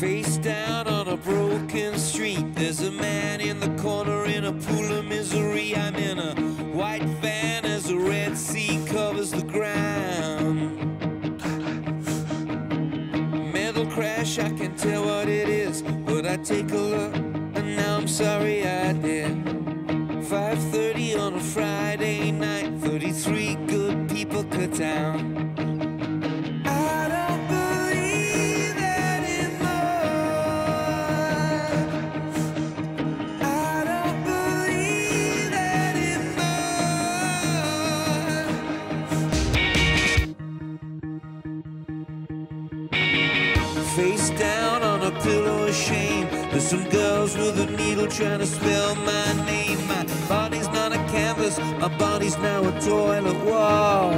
Face down on a broken street. There's a man in the corner in a pool of misery. I'm in a white van as the Red Sea covers the ground. Metal crash, I can tell what it is, but I take a look, and now I'm sorry I did. 5:30 on a Friday night, 33 good people cut down. Face down on a pillow of shame. There's some girls with a needle trying to spell my name. My body's not a canvas, my body's now a toilet wall.